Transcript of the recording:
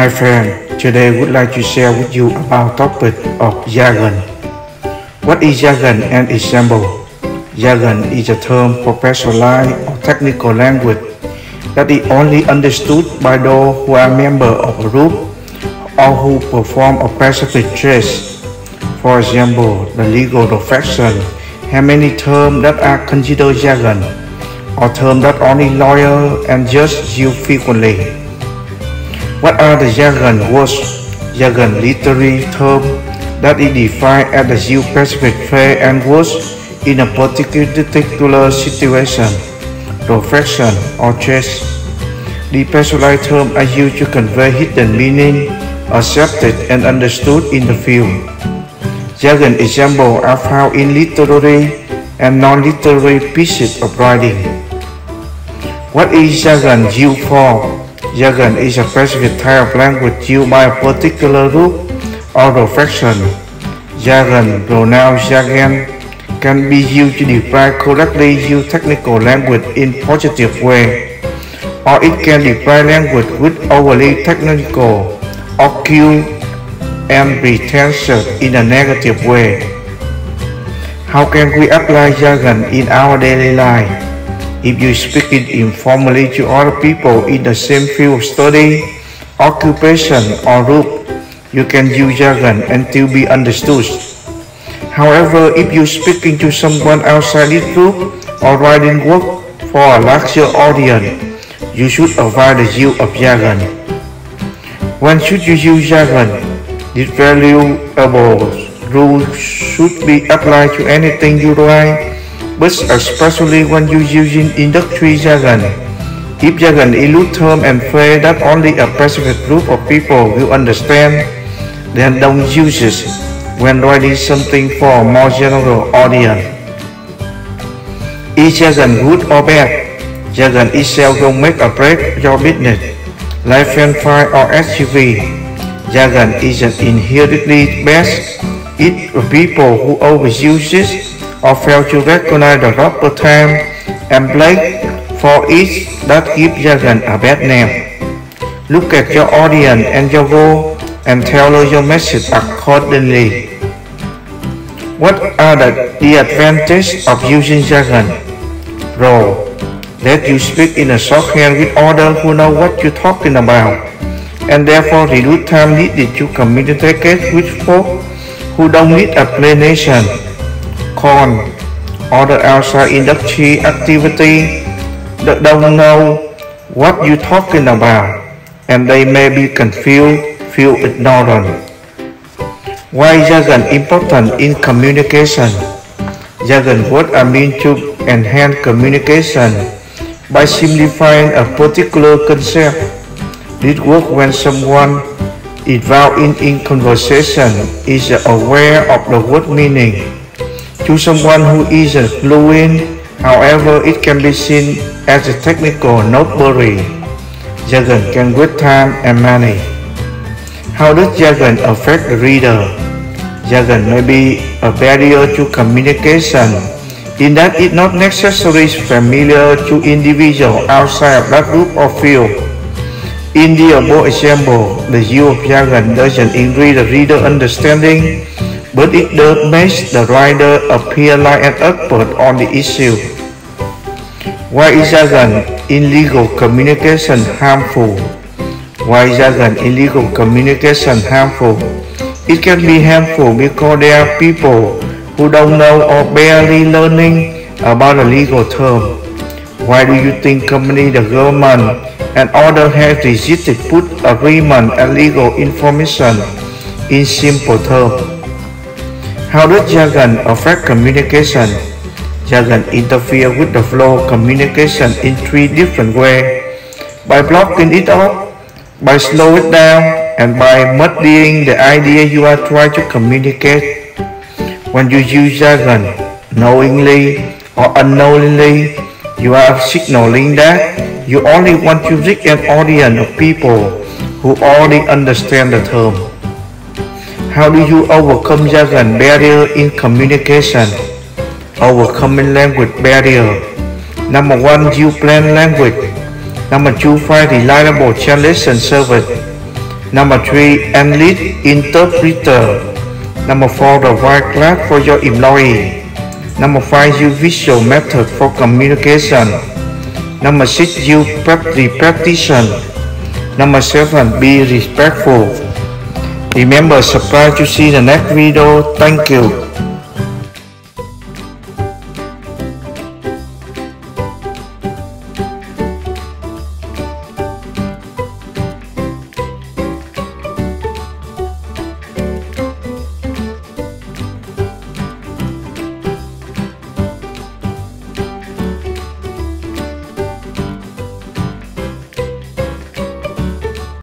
Hi friend, today we would like to share with you about topic of jargon. What is jargon and example? Jargon is a term for specialized or technical language that is only understood by those who are members of a group or who perform a specific task. For example, the legal profession have many terms that are considered jargon or terms that only lawyers and judges use frequently. What are the jargon words? Jargon literary term that is defined as the specific phrase and words in a particular situation, profession, or case. The specialized terms are used to convey hidden meaning, accepted and understood in the field. Jargon examples are found in literary and non-literary pieces of writing. What is jargon used for? Jargon is a specific type of language used by a particular group or profession. Jargon, pronoun jargon, can be used to describe correctly used technical language in positive way, or it can describe language with overly technical, obscure, and pretentious in a negative way. How can we apply jargon in our daily life? If you speak it informally to other people in the same field of study, occupation, or group, you can use jargon until be understood. However, if you speaking to someone outside this group or writing work for a larger audience, you should avoid the use of jargon. When should you use jargon? This valuable rule should be applied to anything you write but especially when you're using industry jargon. If jargon includes term and phrase that only a specific group of people will understand, then don't use it when writing something for a more general audience. Is jargon good or bad? Jargon itself don't make or break your business. Like fry or SUV, jargon isn't inherently best. It people who always use it or fail to recognize the proper time and place for each that give jargon a bad name. Look at your audience and your goal and tailor your message accordingly. What are the, the advantages of using jargon? Role. Let you speak in a shorthand with others who know what you're talking about and therefore reduce time needed to communicate with folk who don't need explanation con other outside industry activity that don't know what you're talking about and they may be confused, feel ignorant. Why is jargon important in communication? Jargon words I mean to enhance communication by simplifying a particular concept. This works when someone involved in, in conversation is aware of the word meaning to someone who isn't fluent, however it can be seen as a technical noteworthy. Jargon can waste time and money. How does jargon affect the reader? Jargon may be a barrier to communication in that it not necessarily familiar to individuals outside of that group or field. In the above example, the use of jargon doesn't increase the reader understanding but it does make the writer appear like an expert on the issue. Why is jargon in legal communication harmful? Why is jargon in legal communication harmful? It can be harmful because there are people who don't know or barely learning about a legal term. Why do you think company, the government, and others have resisted put agreement and legal information in simple terms? How does jargon affect communication? Jargon interfere with the flow of communication in three different ways. By blocking it up, by slowing it down, and by muddying the idea you are trying to communicate. When you use jargon, knowingly or unknowingly, you are signaling that you only want to reach an audience of people who already understand the term. How do you overcome jargon barrier in communication? Overcoming language barrier. Number one, you plan language. Number two, find reliable translation service. Number 3. Enlist interpreter. Number 4. The white class for your employee. Number 5. Use visual method for communication. Number 6. Use practice. Number 7. Be respectful. Remember subscribe to see the next video. Thank you.